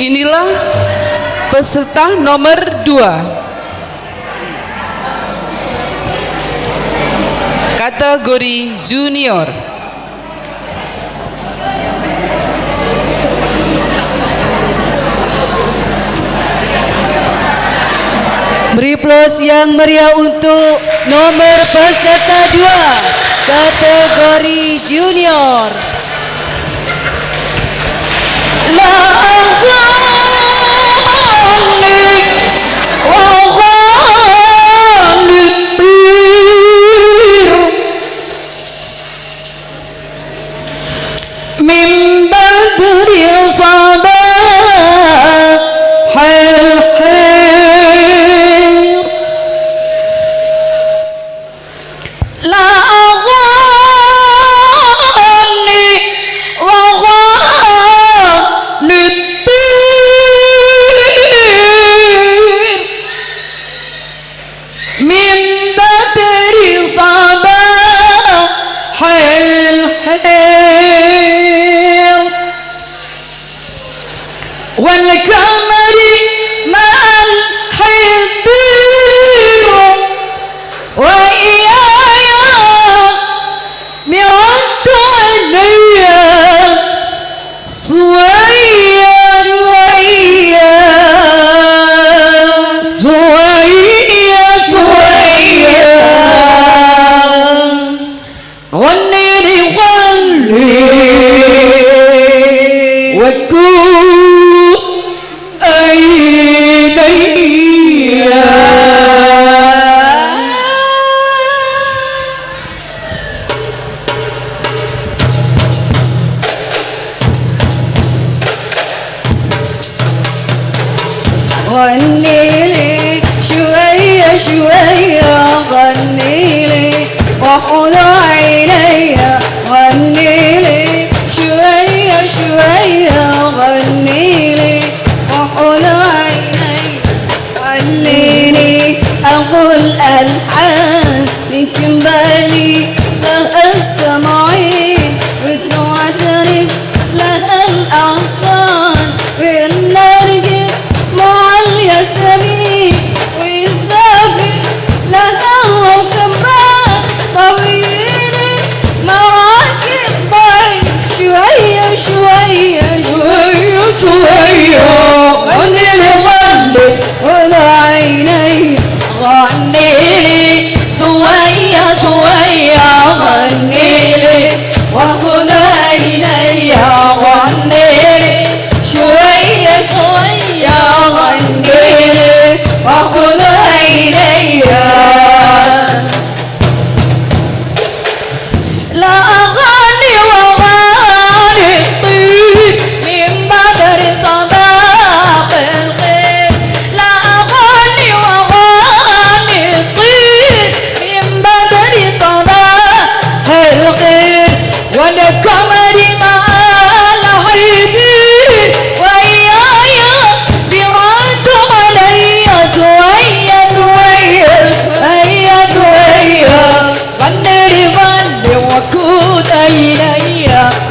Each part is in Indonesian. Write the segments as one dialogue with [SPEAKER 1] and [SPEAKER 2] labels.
[SPEAKER 1] Inilah peserta nomor dua. kategori junior.
[SPEAKER 2] Beri plus yang meriah untuk nomor peserta dua kategori junior. Love. When I come غنيلي شوية شوية غنيلي وحلو عيني.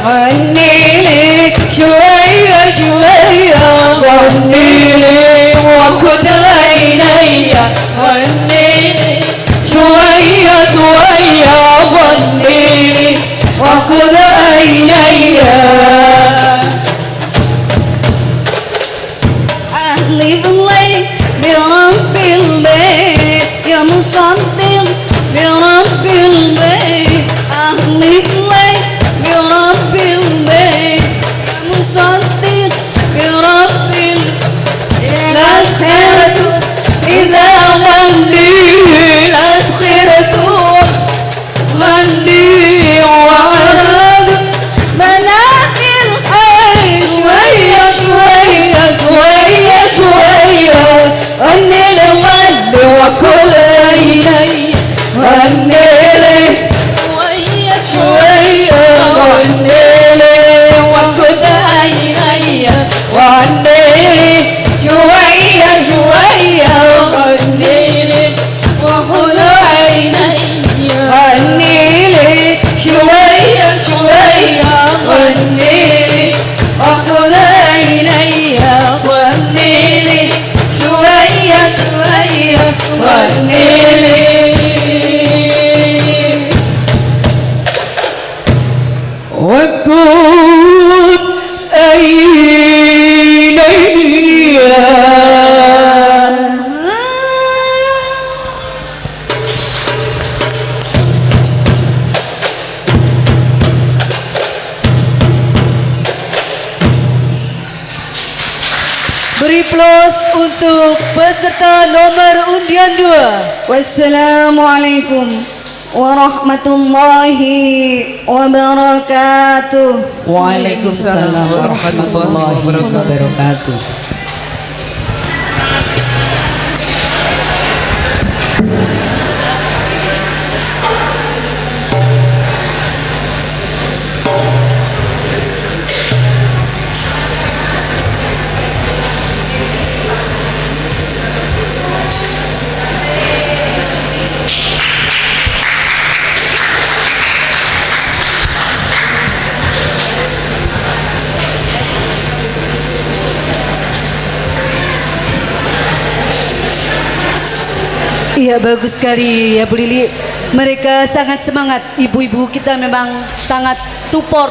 [SPEAKER 2] غني شوية شوية. غني لك عيني. غني شوية شوية. غني لك وانكد عيني أهلي برب الليل يا مصدق برب الليل.
[SPEAKER 3] Beri plus untuk peserta nomor undian 2.
[SPEAKER 2] Wassalamualaikum warahmatullahi wabarakatuh.
[SPEAKER 1] Waalaikumsalam warahmatullahi wabarakatuh.
[SPEAKER 3] Iya bagus sekali ya Bu Lili. Mereka sangat semangat. Ibu-ibu kita memang sangat support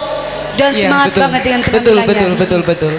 [SPEAKER 3] dan
[SPEAKER 1] Iya,
[SPEAKER 3] semangat
[SPEAKER 1] betul.
[SPEAKER 3] banget dengan
[SPEAKER 1] Betul,
[SPEAKER 3] penampilannya.
[SPEAKER 1] betul, betul, betul.